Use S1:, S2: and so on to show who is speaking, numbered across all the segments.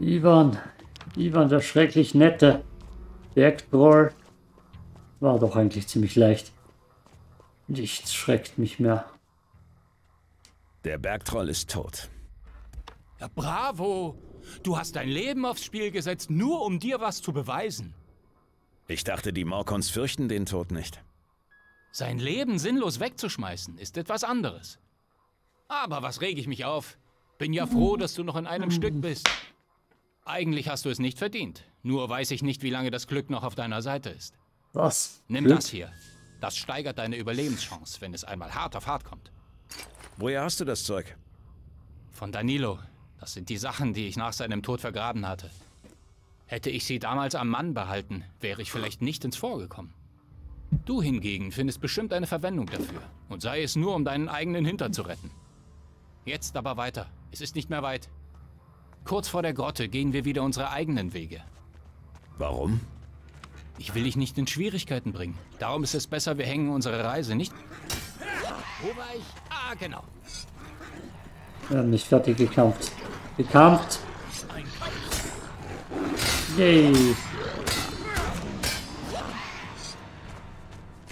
S1: Ivan, Ivan, der schrecklich nette Bergtroll, war doch eigentlich ziemlich leicht. Nichts schreckt mich mehr.
S2: Der Bergtroll ist tot.
S3: Ja, bravo! Du hast dein Leben aufs Spiel gesetzt, nur um dir was zu beweisen.
S2: Ich dachte, die Morkons fürchten den Tod nicht.
S3: Sein Leben sinnlos wegzuschmeißen, ist etwas anderes. Aber was reg ich mich auf? Bin ja froh, dass du noch in einem Stück bist. Eigentlich hast du es nicht verdient. Nur weiß ich nicht, wie lange das Glück noch auf deiner Seite ist.
S1: Was?
S3: Nimm
S1: Glück?
S3: das hier. Das steigert deine Überlebenschance, wenn es einmal hart auf hart kommt.
S2: Woher hast du das Zeug?
S3: Von Danilo. Das sind die Sachen, die ich nach seinem Tod vergraben hatte. Hätte ich sie damals am Mann behalten, wäre ich vielleicht nicht ins Vorgekommen. Du hingegen findest bestimmt eine Verwendung dafür. Und sei es nur, um deinen eigenen Hintern zu retten. Jetzt aber weiter. Es ist nicht mehr weit. Kurz vor der Grotte gehen wir wieder unsere eigenen Wege.
S2: Warum?
S3: Ich will dich nicht in Schwierigkeiten bringen. Darum ist es besser, wir hängen unsere Reise nicht. Wo war ich? Ah, genau.
S1: Wir haben nicht fertig gekämpft. Gekämpft. Yay.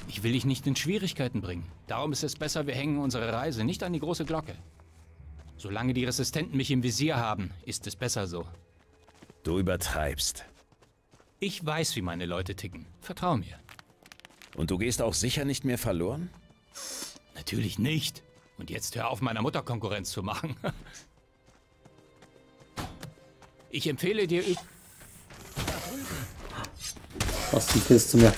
S3: Ich will dich nicht in Schwierigkeiten bringen. Darum ist es besser, wir hängen unsere Reise nicht an die große Glocke. Solange die Resistenten mich im Visier haben, ist es besser so.
S2: Du übertreibst.
S3: Ich weiß, wie meine Leute ticken. Vertrau mir.
S2: Und du gehst auch sicher nicht mehr verloren?
S3: Natürlich nicht. Und jetzt hör auf, meiner Mutter Konkurrenz zu machen. Ich empfehle dir üb
S1: Was du mir?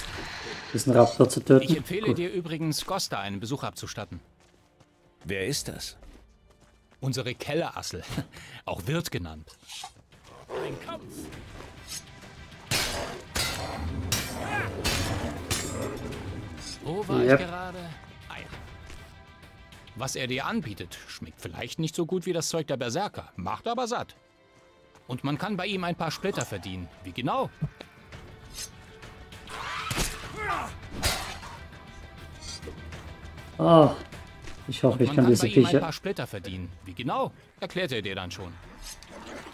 S1: Diesen Raptor zu töten?
S3: Ich empfehle
S1: Gut.
S3: dir übrigens, Costa einen Besuch abzustatten.
S2: Wer ist das?
S3: Unsere Kellerassel. Auch Wirt genannt. Ein Kampf. Wo war
S1: Yep.
S3: ich gerade? Ah ja. Was er dir anbietet, schmeckt vielleicht nicht so gut wie das Zeug der Berserker, macht aber satt. Und man kann bei ihm ein paar Splitter verdienen. Wie genau?
S1: Ah, ich hoffe, ich
S3: Man
S1: kann
S3: kann
S1: diese
S3: ihm ein
S1: Viecher.
S3: paar Splitter verdienen. Wie genau? Erklärt er dir dann schon.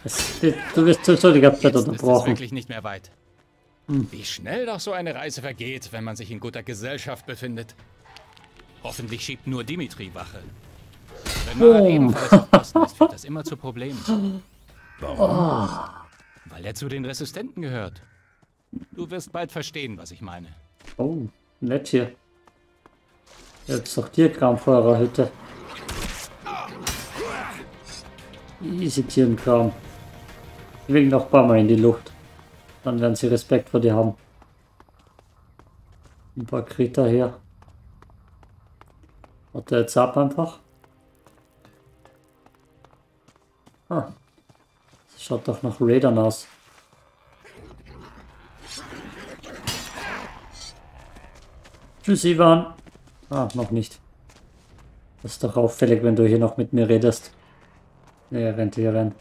S1: Es, du wirst
S3: Jetzt ist es
S1: unterbrochen.
S3: wirklich nicht mehr weit. Wie schnell doch so eine Reise vergeht, wenn man sich in guter Gesellschaft befindet. Hoffentlich schiebt nur Dimitri Wache. Wenn Marat ebenfalls auf Posten ist, führt das immer zu Problemen.
S2: Warum?
S3: Weil er zu den Resistenten gehört. Du wirst bald verstehen, was ich meine.
S1: Oh, nett hier. Jetzt doch Tierkram vor eurer Hütte. Easy Tierenkram. Wegen noch ein paar Mal in die Luft. Dann werden sie Respekt vor dir haben. Ein paar Kriter hier. Warte jetzt ab einfach. Ah. Das schaut doch nach Raidern aus. Tschüss, Ivan. Ah, noch nicht. Das ist doch auffällig, wenn du hier noch mit mir redest. Ne, er rennt hier rein.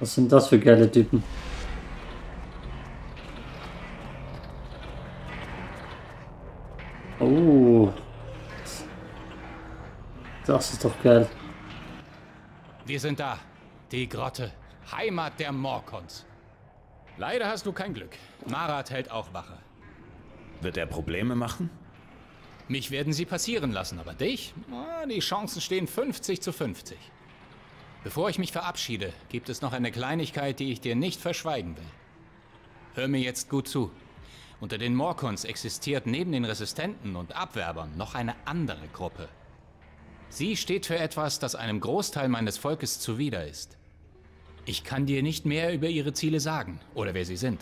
S1: Was sind das für geile Typen? Oh. Das ist doch geil.
S3: Wir sind da. Die Grotte. Heimat der Morkons. Leider hast du kein Glück. Marat hält auch Wache.
S2: Wird er Probleme machen?
S3: Mich werden sie passieren lassen, aber dich? Die Chancen stehen 50 zu 50. Bevor ich mich verabschiede, gibt es noch eine Kleinigkeit, die ich dir nicht verschweigen will. Hör mir jetzt gut zu. Unter den Morkons existiert neben den Resistenten und Abwerbern noch eine andere Gruppe. Sie steht für etwas, das einem Großteil meines Volkes zuwider ist. Ich kann dir nicht mehr über ihre Ziele sagen oder wer sie sind.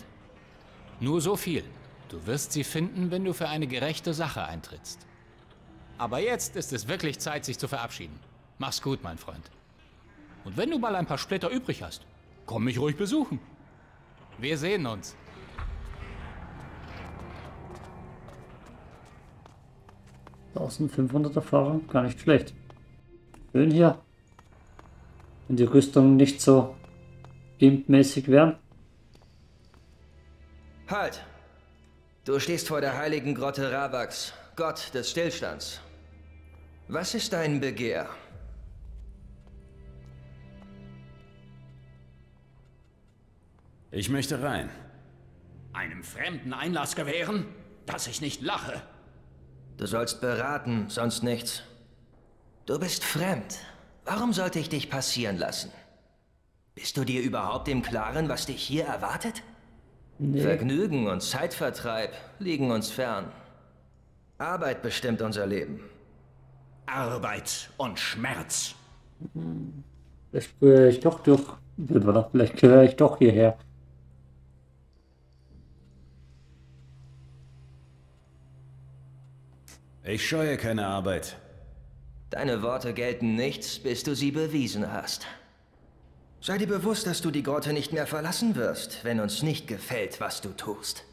S3: Nur so viel. Du wirst sie finden, wenn du für eine gerechte Sache eintrittst. Aber jetzt ist es wirklich Zeit, sich zu verabschieden. Mach's gut, mein Freund. Und wenn du mal ein paar Splitter übrig hast, komm mich ruhig besuchen. Wir sehen uns.
S1: 1500 Erfahrung, gar nicht schlecht. Schön hier. Wenn die Rüstungen nicht so gimpmäßig wären.
S4: Halt! Du stehst vor der heiligen Grotte Ravax, Gott des Stillstands. Was ist dein Begehr?
S2: Ich möchte rein.
S5: Einem Fremden Einlass gewähren? Dass ich nicht lache.
S4: Du sollst beraten, sonst nichts. Du bist fremd. Warum sollte ich dich passieren lassen? Bist du dir überhaupt im Klaren, was dich hier erwartet?
S1: Nee.
S4: Vergnügen und Zeitvertreib liegen uns fern. Arbeit bestimmt unser Leben.
S5: Arbeit und Schmerz.
S1: Vielleicht gehöre ich doch durch. Vielleicht gehöre ich doch hierher.
S2: Ich scheue keine Arbeit.
S4: Deine Worte gelten nichts, bis du sie bewiesen hast. Sei dir bewusst, dass du die Grotte nicht mehr verlassen wirst, wenn uns nicht gefällt, was du tust.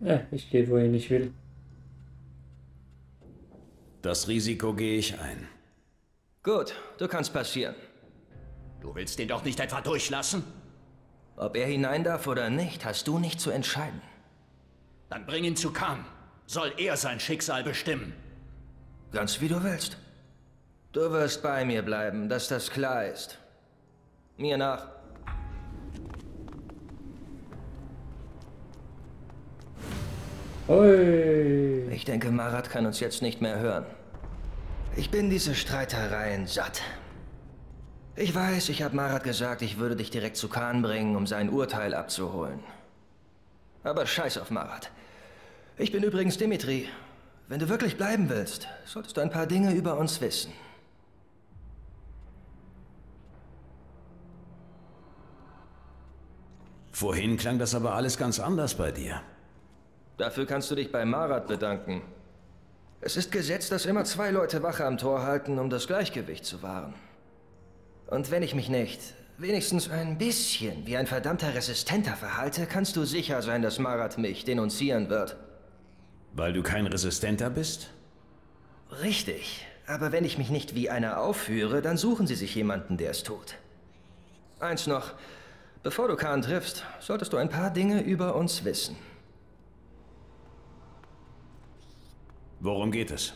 S1: Ja, ich gehe, wohin ich will.
S2: Das Risiko gehe ich ein.
S4: Gut, du kannst passieren.
S5: Du willst den doch nicht etwa durchlassen?
S4: Ob er hinein darf oder nicht, hast du nicht zu entscheiden.
S5: Dann bring ihn zu Khan. Soll er sein Schicksal bestimmen.
S4: Ganz wie du willst. Du wirst bei mir bleiben, dass das klar ist. Mir nach.
S1: Ui.
S4: Ich denke, Marat kann uns jetzt nicht mehr hören. Ich bin diese Streitereien satt. Ich weiß, ich habe Marat gesagt, ich würde dich direkt zu Khan bringen, um sein Urteil abzuholen. Aber scheiß auf Marat. Ich bin übrigens Dimitri. Wenn du wirklich bleiben willst, solltest du ein paar Dinge über uns wissen.
S2: Vorhin klang das aber alles ganz anders bei dir.
S4: Dafür kannst du dich bei Marat bedanken. Es ist Gesetz, dass immer zwei Leute Wache am Tor halten, um das Gleichgewicht zu wahren. Und wenn ich mich nicht wenigstens ein bisschen wie ein verdammter Resistenter verhalte, kannst du sicher sein, dass Marat mich denunzieren wird.
S2: Weil du kein Resistenter bist?
S4: Richtig. Aber wenn ich mich nicht wie einer aufführe, dann suchen sie sich jemanden, der es tut. Eins noch. Bevor du Khan triffst, solltest du ein paar Dinge über uns wissen.
S2: Worum geht es?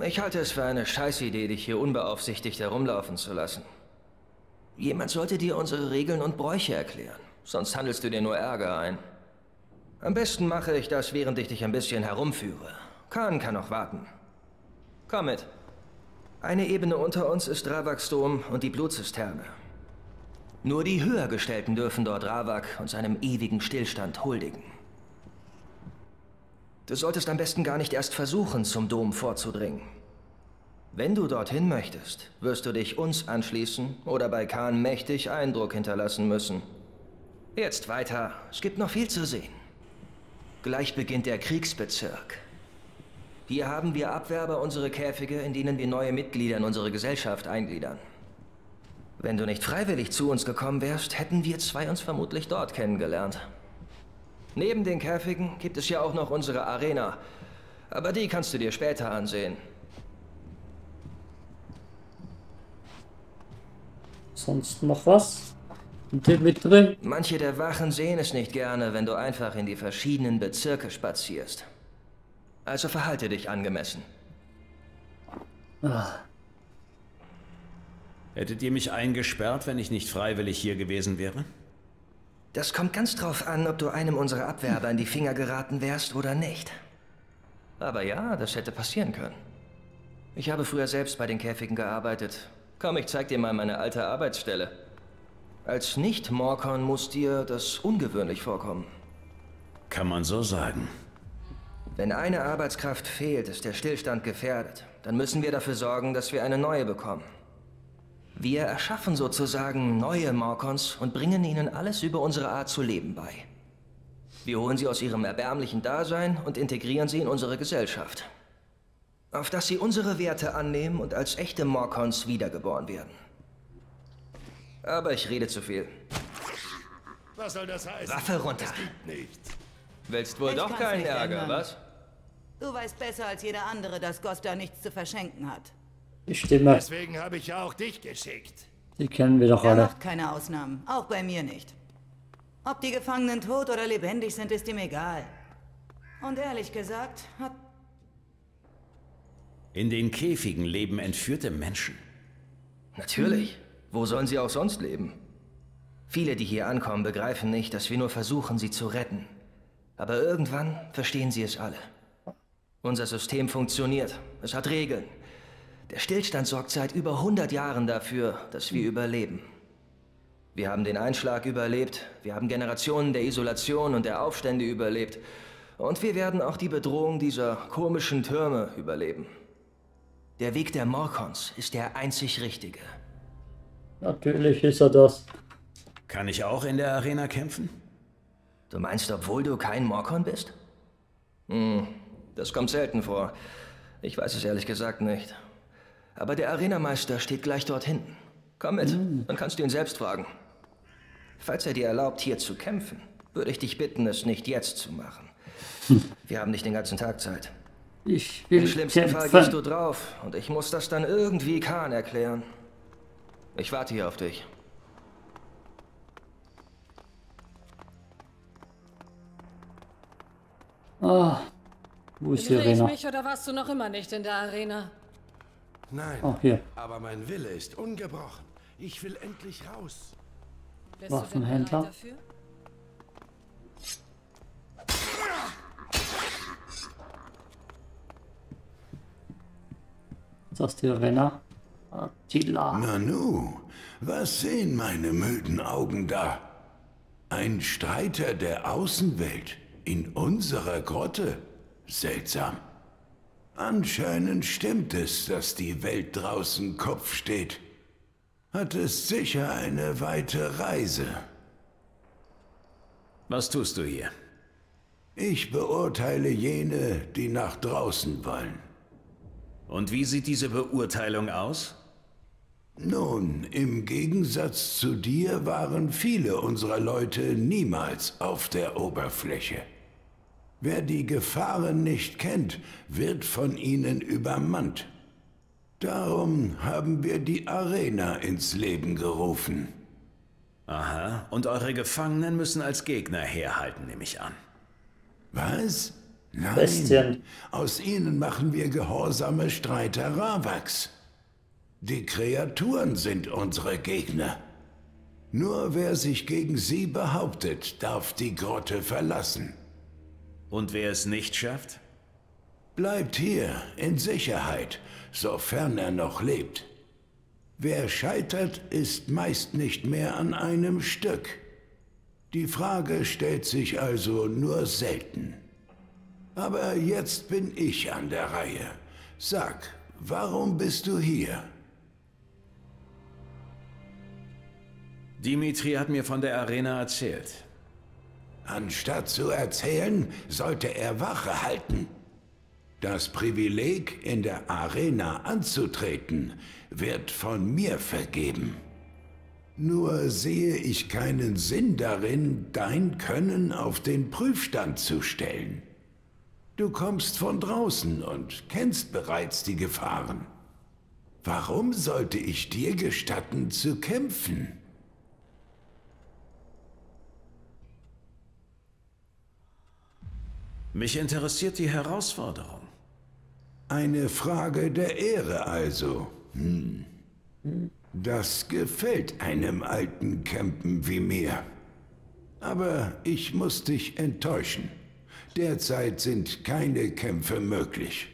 S4: Ich halte es für eine Scheißidee, dich hier unbeaufsichtigt herumlaufen zu lassen. Jemand sollte dir unsere Regeln und Bräuche erklären, sonst handelst du dir nur Ärger ein. Am besten mache ich das, während ich dich ein bisschen herumführe. Khan kann noch warten. Komm mit. Eine Ebene unter uns ist Ravaks Dom und die Blutzisterne. Nur die Höhergestellten dürfen dort Ravak und seinem ewigen Stillstand huldigen. Du solltest am besten gar nicht erst versuchen, zum Dom vorzudringen. Wenn du dorthin möchtest, wirst du dich uns anschließen oder bei Khan mächtig Eindruck hinterlassen müssen. Jetzt weiter. Es gibt noch viel zu sehen. Gleich beginnt der Kriegsbezirk. Hier haben wir Abwerber unsere Käfige, in denen wir neue Mitglieder in unsere Gesellschaft eingliedern. Wenn du nicht freiwillig zu uns gekommen wärst, hätten wir zwei uns vermutlich dort kennengelernt. Neben den Käfigen gibt es ja auch noch unsere Arena. Aber die kannst du dir später ansehen.
S1: Sonst noch was? Mit drin?
S4: Manche der Wachen sehen es nicht gerne, wenn du einfach in die verschiedenen Bezirke spazierst. Also verhalte dich angemessen.
S1: Ah,
S2: Hättet ihr mich eingesperrt, wenn ich nicht freiwillig hier gewesen wäre?
S4: Das kommt ganz drauf an, ob du einem unserer Abwerber in die Finger geraten wärst oder nicht. Aber ja, das hätte passieren können. Ich habe früher selbst bei den Käfigen gearbeitet. Komm, ich zeig dir mal meine alte Arbeitsstelle. Als Nicht-Morkon muss dir das ungewöhnlich vorkommen.
S2: Kann man so sagen.
S4: Wenn eine Arbeitskraft fehlt, ist der Stillstand gefährdet. Dann müssen wir dafür sorgen, dass wir eine neue bekommen. Wir erschaffen sozusagen neue Morkons und bringen ihnen alles über unsere Art zu leben bei. Wir holen sie aus ihrem erbärmlichen Dasein und integrieren sie in unsere Gesellschaft. Auf dass sie unsere Werte annehmen und als echte Morkons wiedergeboren werden. Aber ich rede zu viel.
S5: Was soll das heißen?
S4: Waffe runter.
S5: Es gibt nichts.
S4: Willst wohl
S6: Ich
S4: doch keinen Ärger,
S6: ändern.
S4: was?
S6: Du weißt besser als jeder andere, dass Gosta nichts zu verschenken hat.
S1: Die Stimme,
S5: Deswegen habe ich ja auch dich geschickt.
S1: die kennen wir doch
S6: Er
S1: alle.
S6: macht keine Ausnahmen, auch bei mir nicht. Ob die Gefangenen tot oder lebendig sind, ist ihm egal. Und ehrlich gesagt, hat
S2: In den Käfigen leben entführte Menschen.
S4: Natürlich. Wo sollen sie auch sonst leben? Viele, die hier ankommen, begreifen nicht, dass wir nur versuchen, sie zu retten. Aber irgendwann verstehen sie es alle. Unser System funktioniert. Es hat Regeln. Der Stillstand sorgt seit über 100 Jahren dafür, dass wir überleben. Wir haben den Einschlag überlebt, wir haben Generationen der Isolation und der Aufstände überlebt. Und wir werden auch die Bedrohung dieser komischen Türme überleben. Der Weg der Morkons ist der einzig richtige.
S1: Natürlich ist er das.
S2: Kann ich auch in der Arena kämpfen?
S4: Du meinst, obwohl du kein Morkon bist? Hm, das kommt selten vor. Ich weiß es ehrlich gesagt nicht. Aber der Arenameister steht gleich dort hinten. Komm mit, dann kannst du ihn selbst fragen. Falls er dir erlaubt, hier zu kämpfen, würde ich dich bitten, es nicht jetzt zu machen. Wir haben nicht den ganzen Tag Zeit.
S1: Ich will
S4: Im schlimmsten Fall gehst
S1: kämpfen.
S4: du drauf und ich muss das dann irgendwie Khan erklären. Ich warte hier auf dich.
S1: Ah, wo ist die
S7: Irre ich
S1: Arena?
S7: mich oder warst du noch immer nicht in der Arena?
S8: Nein,
S1: Oh, hier.
S8: aber mein Wille ist ungebrochen. Ich will endlich raus.
S1: Waffenhändler?
S7: dafür?
S1: Ist das die Arena? Attila.
S9: Nanu, was sehen meine müden Augen da? Ein Streiter der Außenwelt in unserer Grotte? Seltsam. Anscheinend stimmt es, dass die Welt draußen Kopf steht. Hat es sicher eine weite Reise.
S2: Was tust du hier?
S9: Ich beurteile jene, die nach draußen wollen.
S2: Und wie sieht diese Beurteilung aus?
S9: Nun, im Gegensatz zu dir waren viele unserer Leute niemals auf der Oberfläche. Wer die Gefahren nicht kennt, wird von ihnen übermannt. Darum haben wir die Arena ins Leben gerufen.
S2: Aha, und eure Gefangenen müssen als Gegner herhalten, nehme ich an.
S9: Was? Nein,
S1: Bestien.
S9: aus ihnen machen wir gehorsame Streiter Ravaks. Die Kreaturen sind unsere Gegner. Nur wer sich gegen sie behauptet, darf die Grotte verlassen.
S2: Und wer es nicht schafft?
S9: Bleibt hier in Sicherheit, sofern er noch lebt. Wer scheitert, ist meist nicht mehr an einem Stück. Die Frage stellt sich also nur selten. Aber jetzt bin ich an der Reihe. Sag, warum bist du hier?
S2: Dimitri hat mir von der Arena erzählt.
S9: Anstatt zu erzählen, sollte er Wache halten. Das Privileg, in der Arena anzutreten, wird von mir vergeben. Nur sehe ich keinen Sinn darin, dein Können auf den Prüfstand zu stellen. Du kommst von draußen und kennst bereits die Gefahren. Warum sollte ich dir gestatten zu kämpfen?
S2: Mich interessiert die Herausforderung.
S9: Eine Frage der Ehre also. Hm. Das gefällt einem alten Campen wie mir. Aber ich muss dich enttäuschen. Derzeit sind keine Kämpfe möglich.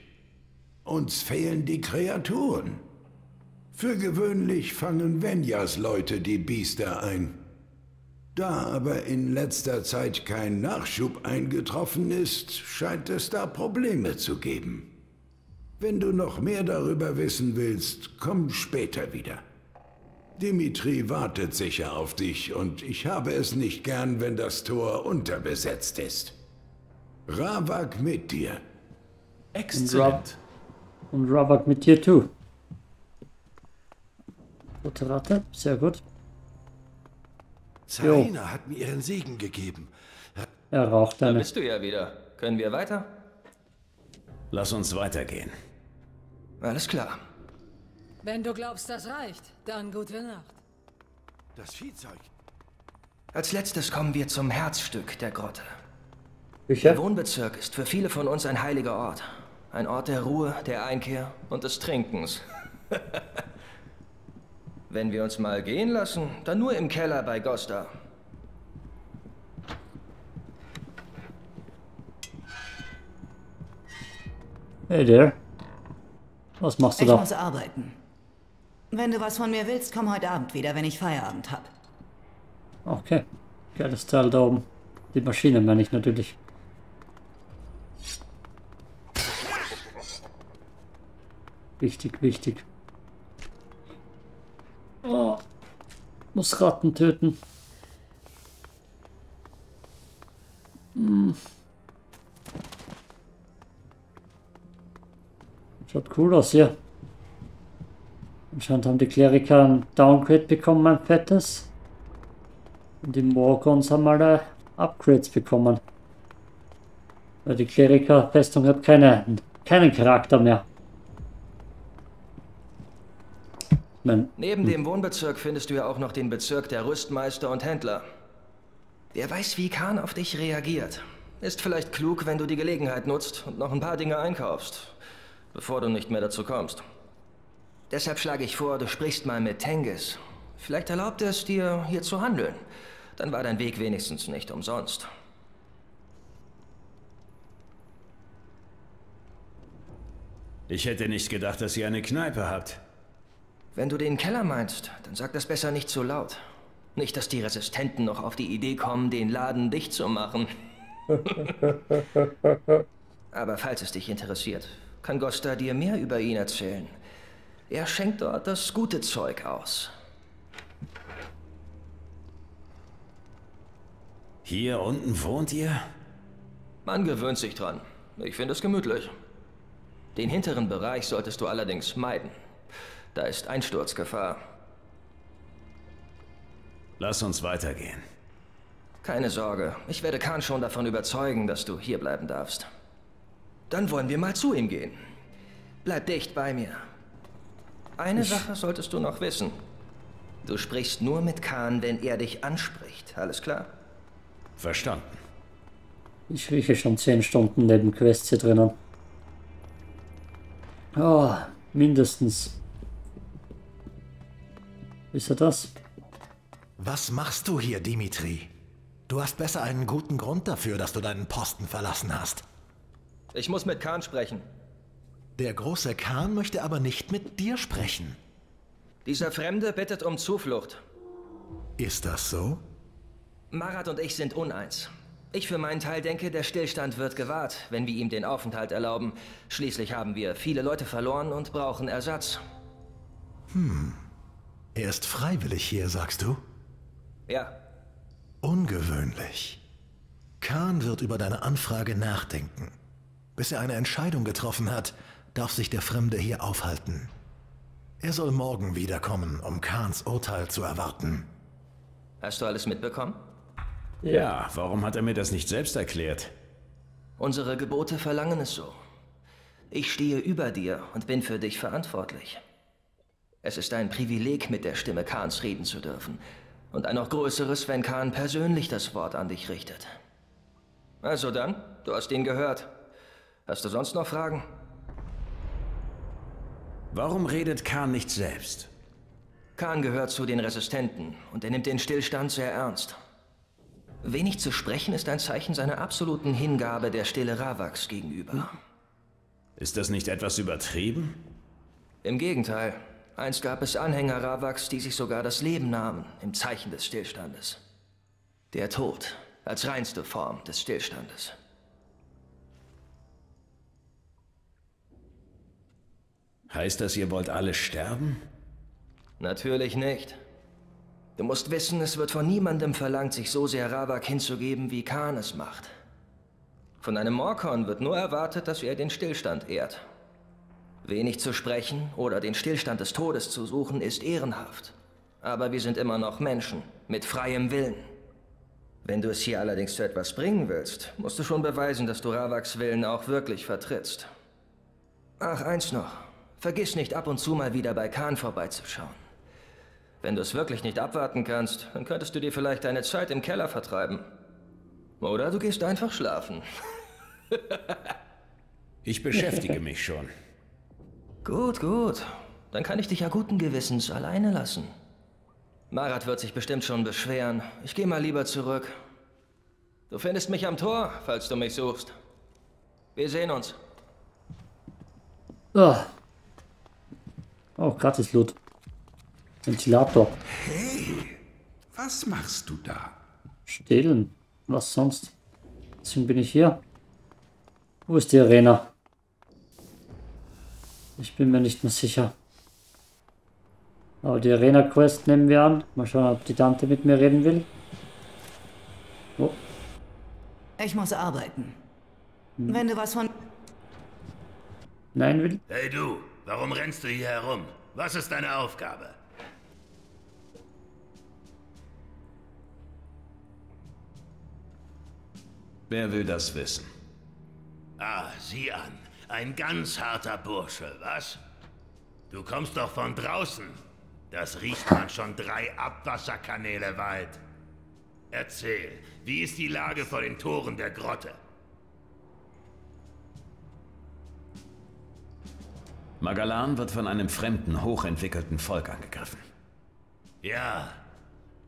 S9: Uns fehlen die Kreaturen. Für gewöhnlich fangen Venjas Leute die Biester ein. Da aber in letzter Zeit kein Nachschub eingetroffen ist, scheint es da Probleme zu geben. Wenn du noch mehr darüber wissen willst, komm später wieder. Dimitri wartet sicher auf dich und ich habe es nicht gern, wenn das Tor unterbesetzt ist. Ravak mit dir.
S2: Exzellent.
S1: Und Robert mit dir too. Gute Ratte, sehr gut.
S8: Zarina hat mir ihren Segen gegeben.
S1: Er raucht
S4: Da
S1: eine.
S4: bist du ja wieder. Können wir weiter?
S2: Lass uns weitergehen.
S4: Alles klar.
S7: Wenn du glaubst, das reicht, dann gute Nacht.
S8: Das Viehzeug.
S4: Als letztes kommen wir zum Herzstück der Grotte.
S1: Bücher?
S4: Der Wohnbezirk ist für viele von uns ein heiliger Ort. Ein Ort der Ruhe, der Einkehr und des Trinkens. Wenn wir uns mal gehen lassen, dann nur im Keller bei Gosta.
S1: Hey there. Was machst du
S6: Ich
S1: da?
S6: muss arbeiten. Wenn du was von mir willst, komm heute Abend wieder, wenn ich Feierabend hab.
S1: Okay. Geiles Teil da oben. Die Maschine meine ich natürlich. Wichtig, wichtig. Oh. Muss Ratten töten. Hm. Schaut cool aus hier. Anscheinend haben die Kleriker ein Downgrade bekommen, ein fettes. Und die Morgons haben alle Upgrades bekommen. Weil die Kleriker-Festung hat keine, keinen Charakter mehr. Mein,
S4: Neben dem Wohnbezirk findest du ja auch noch den Bezirk der Rüstmeister und Händler. Wer weiß, wie Khan auf dich reagiert. Ist vielleicht klug, wenn du die Gelegenheit nutzt und noch ein paar Dinge einkaufst, bevor du nicht mehr dazu kommst. Deshalb schlage ich vor, du sprichst mal mit Tengiz. Vielleicht erlaubt er es dir, hier zu handeln. Dann war dein Weg wenigstens nicht umsonst.
S2: Ich hätte nicht gedacht, dass ihr eine Kneipe habt.
S4: Wenn du den Keller meinst, dann sag das besser nicht zu laut. Nicht, dass die Resistenten noch auf die Idee kommen, den Laden dicht zu machen. Aber falls es dich interessiert, kann Gosta dir mehr über ihn erzählen. Er schenkt dort das gute Zeug aus.
S2: Hier unten wohnt ihr?
S4: Man gewöhnt sich dran. Ich finde es gemütlich. Den hinteren Bereich solltest du allerdings meiden. Da ist Einsturzgefahr.
S2: Lass uns weitergehen.
S4: Keine Sorge, ich werde Khan schon davon überzeugen, dass du hier bleiben darfst. Dann wollen wir mal zu ihm gehen. Bleib dicht bei mir. Eine Sache solltest du noch wissen. Du sprichst nur mit Khan, wenn er dich anspricht. Alles klar?
S2: Verstanden.
S1: ich rieche schon 10 Stunden neben Quests hier drinnen. Oh, mindestens. Ist er das?
S8: Was machst du hier, Dimitri? Du hast besser einen guten Grund dafür, dass du deinen Posten verlassen hast.
S4: Ich muss mit Khan sprechen.
S8: Der große Khan möchte aber nicht mit dir sprechen.
S4: Dieser Fremde bittet um Zuflucht.
S8: Ist das so?
S4: Marat und ich sind uneins. Ich für meinen Teil denke, der Stillstand wird gewahrt, wenn wir ihm den Aufenthalt erlauben. Schließlich haben wir viele Leute verloren und brauchen Ersatz.
S8: Er ist freiwillig hier, sagst du?
S4: Ja,
S8: Ungewöhnlich. Khan wird über deine Anfrage nachdenken. Bis er eine Entscheidung getroffen hat, darf sich der Fremde hier aufhalten. Er soll morgen wiederkommen, um Khans Urteil zu erwarten.
S4: hast du alles mitbekommen?
S2: Ja, warum hat er mir das nicht selbst erklärt?
S4: Unsere Gebote verlangen es so. Ich stehe über dir und bin für dich verantwortlich. Es ist ein Privileg, mit der Stimme Khans reden zu dürfen. Und ein noch größeres, wenn Khan persönlich das Wort an dich richtet. Also dann, du hast ihn gehört. Hast du sonst noch Fragen?
S2: Warum redet Khan nicht selbst?
S4: Khan gehört zu den Resistenten und er nimmt den Stillstand sehr ernst. Wenig zu sprechen ist ein Zeichen seiner absoluten Hingabe der Stille Ravaks gegenüber.
S2: Ist das nicht etwas übertrieben?
S4: Im Gegenteil. Einst gab es Anhänger Ravaks, die sich sogar das Leben nahmen, im Zeichen des Stillstandes. Der Tod als reinste Form des Stillstandes.
S2: Heißt das, ihr wollt alle sterben?
S4: Natürlich nicht. Du musst wissen, es wird von niemandem verlangt, sich so sehr Ravak hinzugeben, wie Khan es macht. Von einem Morkon wird nur erwartet, dass er den Stillstand ehrt. Wenig zu sprechen oder den Stillstand des Todes zu suchen, ist ehrenhaft. Aber wir sind immer noch Menschen, mit freiem Willen. Wenn du es hier allerdings zu etwas bringen willst, musst du schon beweisen, dass du Ravaks Willen auch wirklich vertrittst. Ach, eins noch. Vergiss nicht, ab und zu mal wieder bei Khan vorbeizuschauen. Wenn du es wirklich nicht abwarten kannst, dann könntest du dir vielleicht deine Zeit im Keller vertreiben. Oder du gehst einfach schlafen.
S2: Ich beschäftige mich schon.
S4: Gut, gut. Dann kann ich dich ja guten Gewissens alleine lassen. Marat wird sich bestimmt schon beschweren. Ich gehe mal lieber zurück. Du findest mich am Tor, falls du mich suchst. Wir sehen uns.
S1: Oh, oh gratis Loot. Ventilator.
S9: Hey, was machst du da?
S1: Stehlen. Was sonst? Deswegen bin ich hier. Wo ist die Arena? Ich bin mir nicht mehr sicher. Aber die Arena-Quest nehmen wir an. Mal schauen, ob die Tante mit mir reden will. Oh.
S6: Ich muss arbeiten. Wenn du was von...
S1: Nein, will.
S2: Hey du, warum rennst du hier herum? Was ist deine Aufgabe?
S10: Wer will das wissen?
S2: Ah, sieh an. Ein ganz harter Bursche, was? Du kommst doch von draußen. Das riecht man schon drei Abwasserkanäle weit. Erzähl, wie ist die Lage vor den Toren der Grotte?
S10: Magalan wird von einem fremden, hochentwickelten Volk angegriffen.
S2: Ja,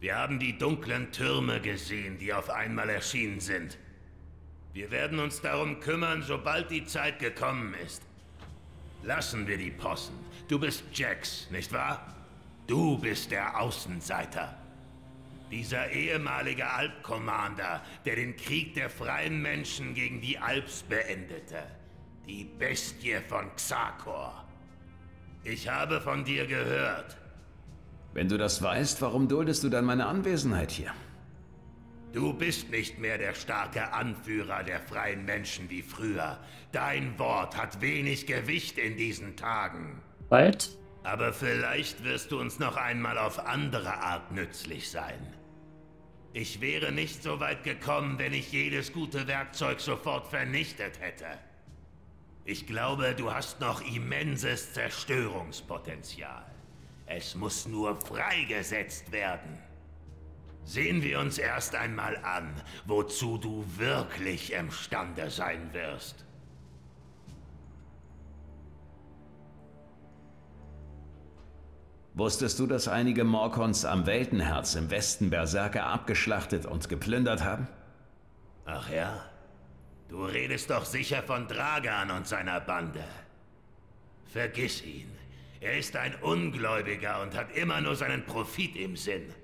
S2: wir haben die dunklen Türme gesehen, die auf einmal erschienen sind. Wir werden uns darum kümmern, sobald die Zeit gekommen ist. Lassen wir die Possen. Du bist Jax, nicht wahr? Du bist der Außenseiter. Dieser ehemalige Alp-Commander, der den Krieg der freien Menschen gegen die Alps beendete. Die Bestie von Xakor. Ich habe von dir gehört.
S10: Wenn du das weißt, warum duldest du dann meine Anwesenheit hier?
S2: Du bist nicht mehr der starke Anführer der freien Menschen wie früher. Dein Wort hat wenig Gewicht in diesen Tagen.
S1: Bald?
S2: Aber vielleicht wirst du uns noch einmal auf andere Art nützlich sein. Ich wäre nicht so weit gekommen, wenn ich jedes gute Werkzeug sofort vernichtet hätte. Ich glaube, du hast noch immenses Zerstörungspotenzial. Es muss nur freigesetzt werden. Sehen wir uns erst einmal an, wozu du wirklich imstande sein wirst.
S10: Wusstest du, dass einige Morkons am Weltenherz im Westen Berserker abgeschlachtet und geplündert haben?
S2: Ach ja? Du redest doch sicher von Dragan und seiner Bande. Vergiss ihn. Er ist ein Ungläubiger und hat immer nur seinen Profit im Sinn.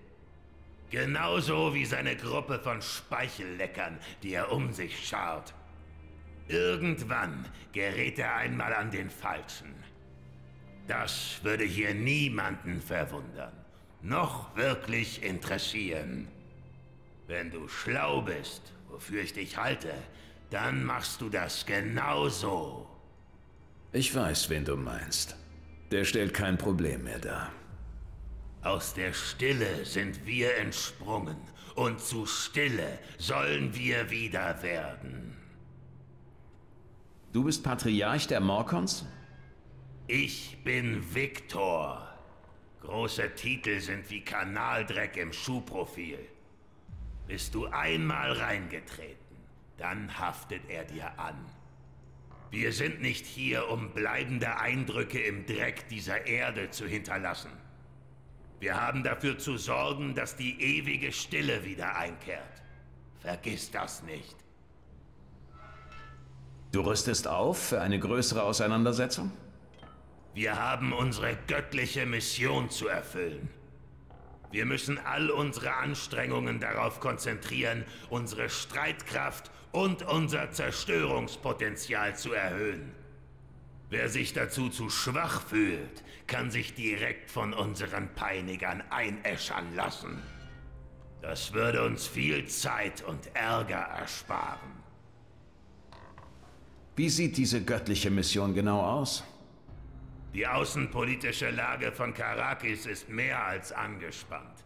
S2: Genauso wie seine Gruppe von Speichelleckern, die er um sich schart. Irgendwann gerät er einmal an den Falschen. Das würde hier niemanden verwundern, noch wirklich interessieren. Wenn du schlau bist, wofür ich dich halte, dann machst du das genauso.
S10: Ich weiß, wen du meinst. Der stellt kein Problem mehr dar.
S2: Aus der Stille sind wir entsprungen, und zu Stille sollen wir wieder werden.
S10: Du bist Patriarch der Morkons?
S2: Ich bin Viktor. Große Titel sind wie Kanaldreck im Schuhprofil. Bist du einmal reingetreten, dann haftet er dir an. Wir sind nicht hier, um bleibende Eindrücke im Dreck dieser Erde zu hinterlassen. Wir haben dafür zu sorgen, dass die ewige Stille wieder einkehrt. Vergiss das nicht.
S10: Du rüstest auf für eine größere Auseinandersetzung?
S2: Wir haben unsere göttliche Mission zu erfüllen. Wir müssen all unsere Anstrengungen darauf konzentrieren, unsere Streitkraft und unser Zerstörungspotenzial zu erhöhen. Wer sich dazu zu schwach fühlt, kann sich direkt von unseren Peinigern einäschern lassen. Das würde uns viel Zeit und Ärger ersparen.
S10: Wie sieht diese göttliche Mission genau aus?
S2: Die außenpolitische Lage von Karakis ist mehr als angespannt.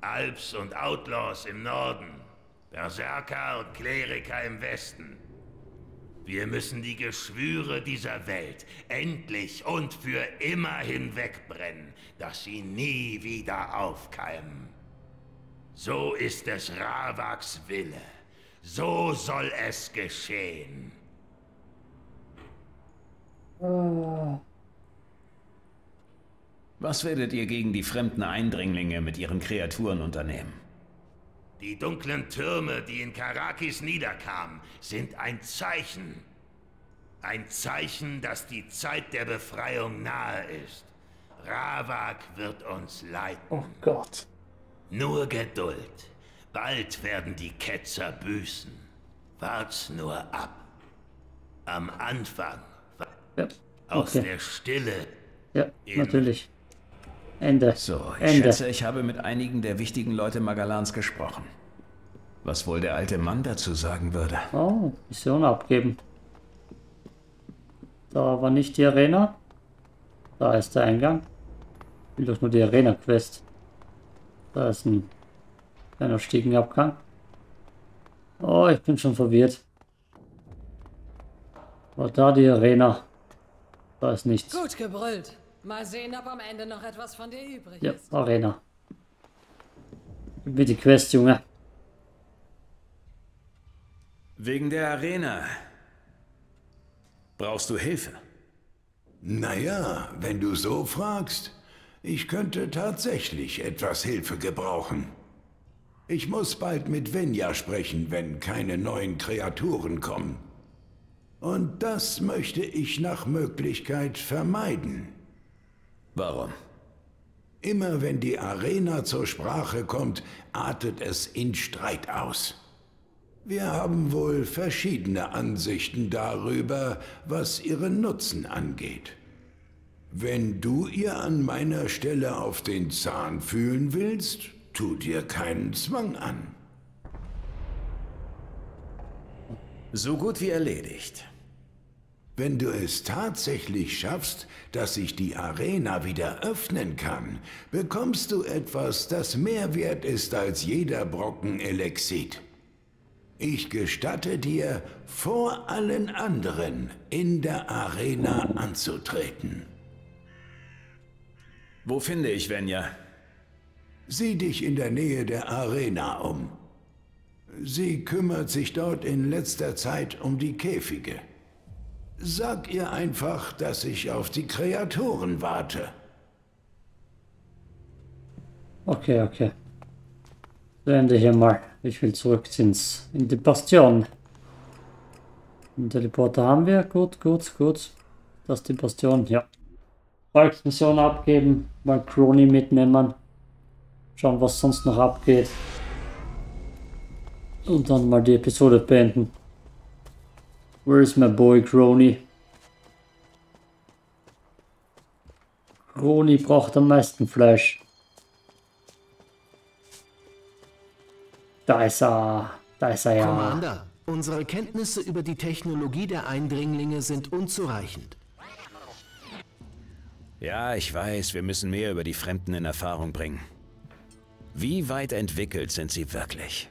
S2: Alps und Outlaws im Norden, Berserker und Kleriker im Westen. Wir müssen die Geschwüre dieser Welt endlich und für immer hinwegbrennen, dass sie nie wieder aufkeimen. So ist es Ravaks Wille. So soll es geschehen.
S10: Was werdet ihr gegen die fremden Eindringlinge mit ihren Kreaturen unternehmen?
S2: Die dunklen Türme, die in Karakis niederkamen, sind ein Zeichen. Ein Zeichen, dass die Zeit der Befreiung nahe ist. Ravak wird uns leiten.
S1: Oh Gott.
S2: Nur Geduld. Bald werden die Ketzer büßen. Wart's nur ab. Am Anfang.
S1: Ja.
S2: Aus
S1: Okay.
S2: der Stille.
S1: Ja, natürlich. Ende.
S10: So, ich
S1: Ende.
S10: schätze, ich habe mit einigen der wichtigen Leute Magalans gesprochen. Was wohl der alte Mann dazu sagen würde?
S1: Oh, Mission abgeben. Da war nicht die Arena. Da ist der Eingang. Ich will doch nur die Arena-Quest. Da ist ein kleiner Stiegenabgang. Oh, ich bin schon verwirrt. War da die Arena? Da ist nichts.
S7: Gut gebrüllt. Mal sehen, ob am Ende noch etwas von dir übrig
S1: Ja,
S7: ist.
S1: Arena. Gib mir die Quest, Junge.
S10: Wegen der Arena. Brauchst du Hilfe?
S9: Naja, wenn du so fragst, ich könnte tatsächlich etwas Hilfe gebrauchen. Ich muss bald mit Venja sprechen, wenn keine neuen Kreaturen kommen. Und das möchte ich nach Möglichkeit vermeiden.
S10: Warum?
S9: Immer wenn die Arena zur Sprache kommt, artet es in Streit aus. Wir haben wohl verschiedene Ansichten darüber, was ihren Nutzen angeht. Wenn du ihr an meiner Stelle auf den Zahn fühlen willst, tu dir keinen Zwang an.
S10: So gut wie erledigt.
S9: Wenn du es tatsächlich schaffst, dass sich die Arena wieder öffnen kann, bekommst du etwas, das mehr wert ist als jeder Brocken Elexit. Ich gestatte dir, vor allen anderen in der Arena anzutreten.
S10: Wo finde ich Venja?
S9: Sieh dich in der Nähe der Arena um. Sie kümmert sich dort in letzter Zeit um die Käfige. Sag ihr einfach, dass ich auf die Kreaturen warte.
S1: Okay, okay. Zu Ende hier mal. Ich will zurück ins, in die Bastion. Den Teleporter haben wir. Gut, gut, gut. Das ist die Bastion, ja. Volksmission abgeben. Mal Crony mitnehmen. Schauen, was sonst noch abgeht. Und dann mal die Episode beenden. Where is my boy Crony? Crony braucht am meisten Fleisch. Da ist er. Da ist er ja.
S11: Commander, unsere Kenntnisse über die Technologie der Eindringlinge sind unzureichend.
S10: Ja, ich weiß, wir müssen mehr über die Fremden in Erfahrung bringen. Wie weit entwickelt sind sie wirklich?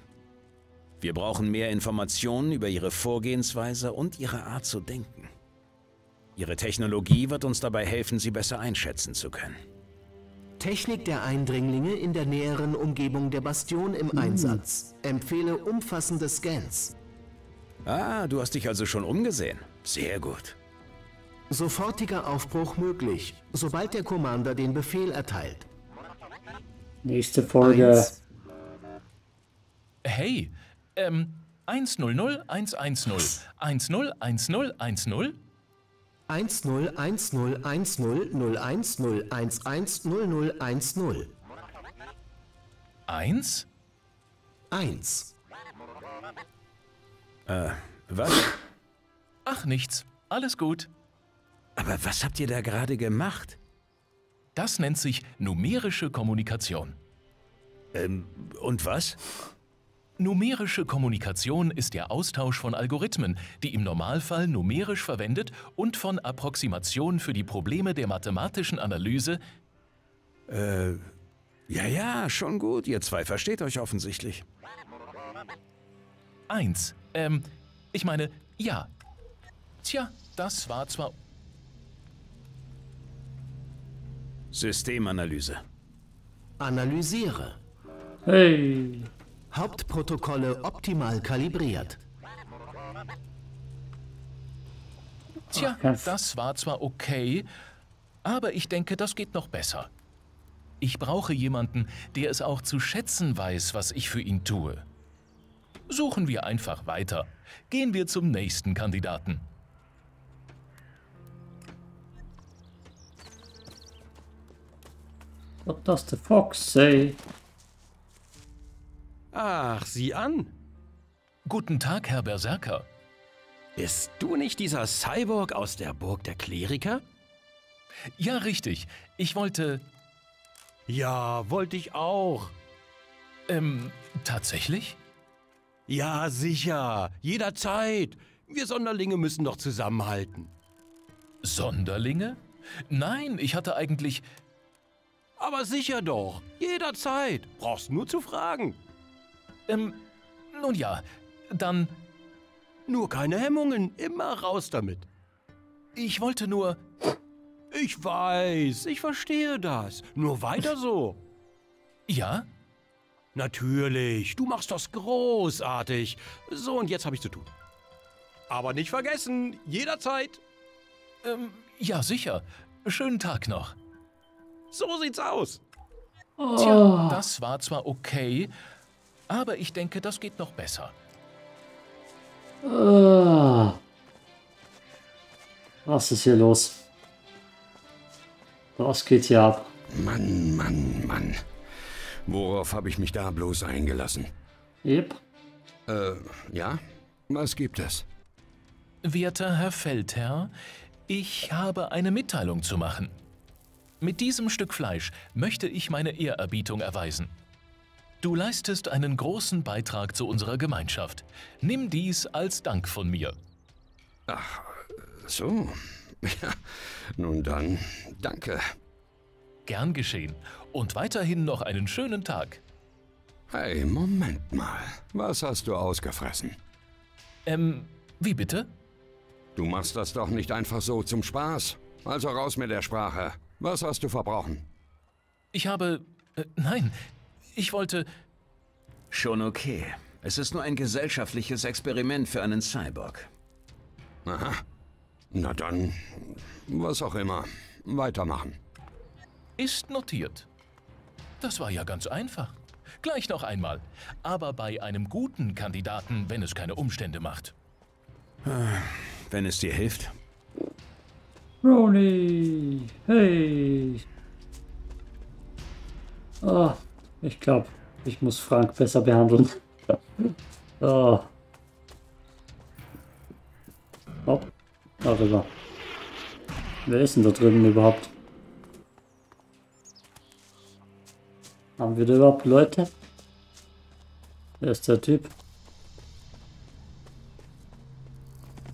S10: Wir brauchen mehr Informationen über ihre Vorgehensweise und ihre Art zu denken. Ihre Technologie wird uns dabei helfen, sie besser einschätzen zu können.
S11: Technik der Eindringlinge in der näheren Umgebung der Bastion im Einsatz. Empfehle umfassende Scans.
S10: Ah, du hast dich also schon umgesehen. Sehr gut.
S11: Sofortiger Aufbruch möglich, sobald der Commander den Befehl erteilt.
S1: Nächste Folge.
S11: Eins.
S12: Hey, ähm, 100 110 10 10 10
S11: 10 10 10 010 11 0010
S12: 1?
S11: 1.
S10: Äh, was?
S12: Ach nichts, alles gut.
S10: Aber was habt ihr da gerade gemacht?
S12: Das nennt sich numerische Kommunikation.
S10: Ähm, und was?
S12: Numerische Kommunikation ist der Austausch von Algorithmen, die im Normalfall numerisch verwendet und von Approximation für die Probleme der mathematischen Analyse
S10: Äh, ja, ja, schon gut. Ihr zwei versteht euch offensichtlich.
S12: 1. Ähm, ich meine, ja. Tja, das war zwar
S10: Systemanalyse.
S11: Analysiere.
S1: Hey.
S11: Hauptprotokolle optimal kalibriert.
S12: Tja, das war zwar okay, aber ich denke, das geht noch besser. Ich brauche jemanden, der es auch zu schätzen weiß, was ich für ihn tue. Suchen wir einfach weiter. Gehen wir zum nächsten Kandidaten.
S1: What does the fox say?
S13: Ach, sieh an.
S12: Guten Tag, Herr Berserker.
S13: Bist du nicht dieser Cyborg aus der Burg der Kleriker?
S12: Ja, richtig. Ich wollte...
S13: Ja, wollte ich auch.
S12: Ähm, tatsächlich?
S13: Ja, sicher. Jederzeit. Wir Sonderlinge müssen doch zusammenhalten.
S12: Sonderlinge? Nein, ich hatte eigentlich...
S13: Aber sicher doch. Jederzeit. Brauchst nur zu fragen.
S12: Ähm, nun ja, dann...
S13: Nur keine Hemmungen. Immer raus damit.
S12: Ich wollte nur...
S13: Ich weiß, ich verstehe das. Nur weiter so.
S12: Ja?
S13: Natürlich, du machst das großartig. So, und jetzt habe ich zu tun. Aber nicht vergessen, jederzeit.
S12: Ähm, ja, sicher. Schönen Tag noch.
S13: So sieht's aus.
S1: Oh.
S12: Tja, das war zwar okay, aber ich denke, das geht noch besser.
S1: Ah. Was ist hier los? Was geht hier ab?
S14: Mann, Mann, Mann. Worauf habe ich mich da bloß eingelassen?
S1: Yep.
S14: Äh, ja? Was gibt es?
S12: Werter Herr Feldherr, ich habe eine Mitteilung zu machen. Mit diesem Stück Fleisch möchte ich meine Ehrerbietung erweisen. Du leistest einen großen Beitrag zu unserer Gemeinschaft. Nimm dies als Dank von mir.
S14: Ach, so. Ja, nun dann, danke.
S12: Gern geschehen. Und weiterhin noch einen schönen Tag.
S14: Hey, Moment mal. Was hast du ausgefressen?
S12: Ähm, wie bitte?
S14: Du machst das doch nicht einfach so zum Spaß. Also raus mit der Sprache. Was hast du verbrochen?
S12: Ich habe... Äh, nein, ich wollte...
S10: Schon okay. Es ist nur ein gesellschaftliches Experiment für einen Cyborg.
S14: Aha. Na dann, was auch immer. Weitermachen.
S12: Ist notiert. Das war ja ganz einfach. Gleich noch einmal. Aber bei einem guten Kandidaten, wenn es keine Umstände macht.
S10: Wenn es dir hilft.
S1: Ronny, hey. Ah, ich glaube, ich muss Frank besser behandeln. oh. Hopp, darüber. Wer ist denn da drüben überhaupt? Haben wir da überhaupt Leute? Wer ist der Typ?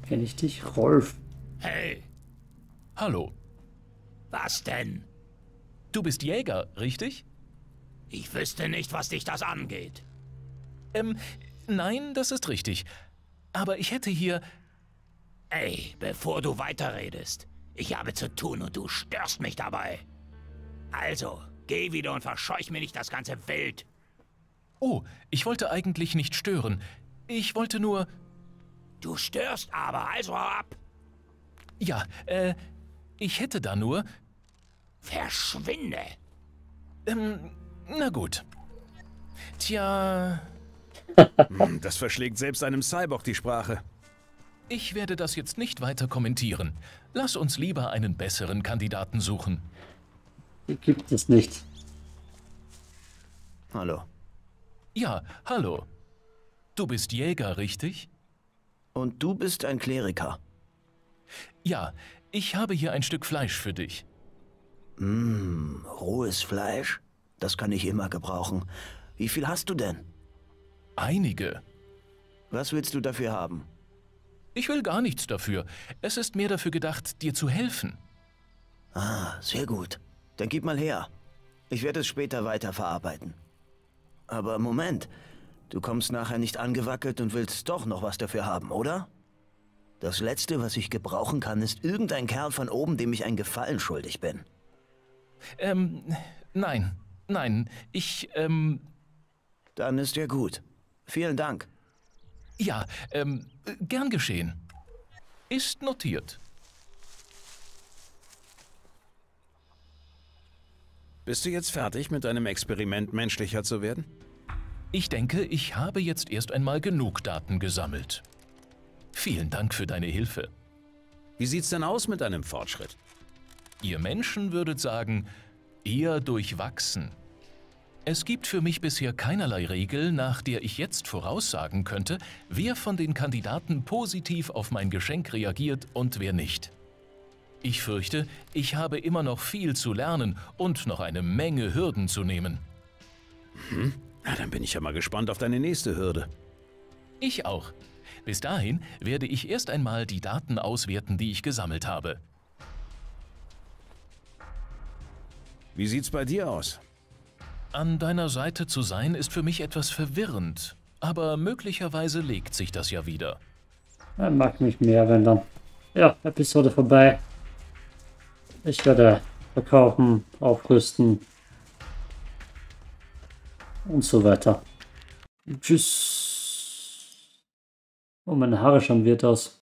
S1: Kenn ich dich? Rolf.
S5: Hey,
S12: Hallo,
S5: was denn?
S12: du bist Jäger, richtig?
S5: Ich wüsste nicht, was dich das angeht.
S12: Ähm, nein, das ist richtig. Aber ich hätte hier...
S5: Ey, bevor du weiterredest. Ich habe zu tun und du störst mich dabei. Also, geh wieder und verscheuch mir nicht das ganze Wild.
S12: Oh, ich wollte eigentlich nicht stören. Ich wollte nur...
S5: Du störst aber, also hau ab.
S12: Ja, äh, ich hätte da nur...
S5: Verschwinde.
S12: Ähm, na gut. Tja,
S10: Hm, Das verschlägt selbst einem Cyborg die Sprache.
S12: ich werde das jetzt nicht weiter kommentieren. Lass uns lieber einen besseren Kandidaten suchen.
S1: Die gibt es nicht.
S15: Hallo.
S12: Ja, hallo. Du bist Jäger, richtig?
S15: Und du bist ein Kleriker.
S12: Ja, ich habe hier ein Stück Fleisch für dich.
S15: Mmm, rohes Fleisch? Das kann ich immer gebrauchen. Wie viel hast du denn?
S12: Einige.
S15: Was willst du dafür haben?
S12: Ich will gar nichts dafür. Es ist mehr dafür gedacht, dir zu helfen.
S15: Ah, sehr gut. Dann gib mal her. Ich werde es später weiterverarbeiten. Aber Moment, du kommst nachher nicht angewackelt und willst doch noch was dafür haben, oder? Das Letzte, was ich gebrauchen kann, ist irgendein Kerl von oben, dem ich einen Gefallen schuldig bin.
S12: Ähm, nein, nein, ich, ähm...
S15: Dann ist ja gut. Vielen Dank.
S12: Ja, ähm, gern geschehen. Ist notiert.
S10: Bist du jetzt fertig mit deinem Experiment, menschlicher zu werden?
S12: Ich denke, ich habe jetzt erst einmal genug Daten gesammelt. Vielen Dank für deine Hilfe.
S10: Wie sieht's denn aus mit deinem Fortschritt?
S12: Ihr Menschen würdet sagen, eher durchwachsen. Es gibt für mich bisher keinerlei Regel, nach der ich jetzt voraussagen könnte, wer von den Kandidaten positiv auf mein Geschenk reagiert und wer nicht. Ich fürchte, ich habe immer noch viel zu lernen und noch eine Menge Hürden zu nehmen.
S10: Hm? Na, dann bin ich ja mal gespannt auf deine nächste Hürde.
S12: Ich auch. Bis dahin werde ich erst einmal die Daten auswerten, die ich gesammelt habe.
S10: Wie sieht's bei dir aus?
S12: An deiner Seite zu sein ist für mich etwas verwirrend, aber möglicherweise legt sich das ja wieder.
S1: Er mag mich mehr, wenn dann. Ja, Episode vorbei. Ich werde verkaufen, aufrüsten und so weiter. Tschüss. Oh, meine Haare schauen wird aus.